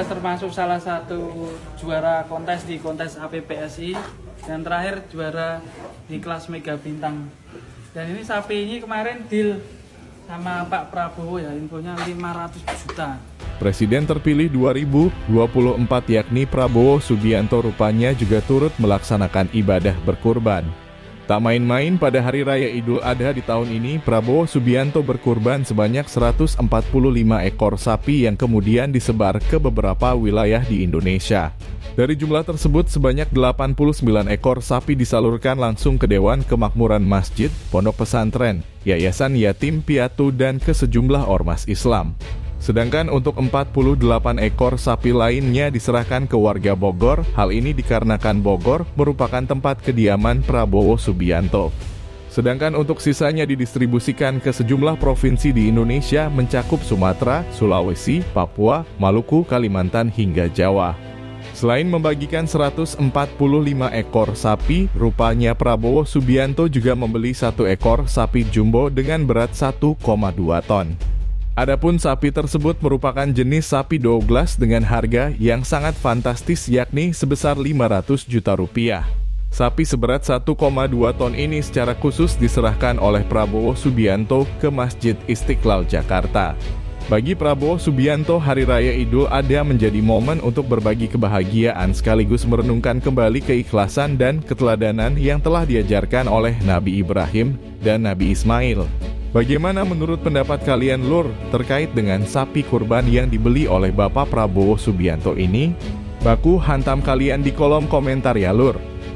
termasuk salah satu juara kontes di kontes APPSI dan terakhir juara di kelas Mega Bintang. Dan ini sapi ini kemarin deal sama Pak Prabowo ya infonya 500 juta. Presiden terpilih 2024 yakni Prabowo Subianto rupanya juga turut melaksanakan ibadah berkurban. Tak main-main pada Hari Raya Idul Adha di tahun ini, Prabowo Subianto berkurban sebanyak 145 ekor sapi yang kemudian disebar ke beberapa wilayah di Indonesia. Dari jumlah tersebut, sebanyak 89 ekor sapi disalurkan langsung ke Dewan Kemakmuran Masjid, Pondok Pesantren, Yayasan Yatim Piatu, dan ke sejumlah ormas Islam. Sedangkan untuk 48 ekor sapi lainnya diserahkan ke warga Bogor. Hal ini dikarenakan Bogor merupakan tempat kediaman Prabowo Subianto. Sedangkan untuk sisanya didistribusikan ke sejumlah provinsi di Indonesia mencakup Sumatera, Sulawesi, Papua, Maluku, Kalimantan hingga Jawa. Selain membagikan 145 ekor sapi, rupanya Prabowo Subianto juga membeli satu ekor sapi jumbo dengan berat 1,2 ton. Adapun sapi tersebut merupakan jenis sapi Douglas dengan harga yang sangat fantastis yakni sebesar 500 juta rupiah. Sapi seberat 1,2 ton ini secara khusus diserahkan oleh Prabowo Subianto ke Masjid Istiqlal Jakarta. Bagi Prabowo Subianto, Hari Raya Idul Adha menjadi momen untuk berbagi kebahagiaan sekaligus merenungkan kembali keikhlasan dan keteladanan yang telah diajarkan oleh Nabi Ibrahim dan Nabi Ismail. Bagaimana menurut pendapat kalian Lur terkait dengan sapi kurban yang dibeli oleh Bapak Prabowo Subianto ini? Baku hantam kalian di kolom komentar ya Lur.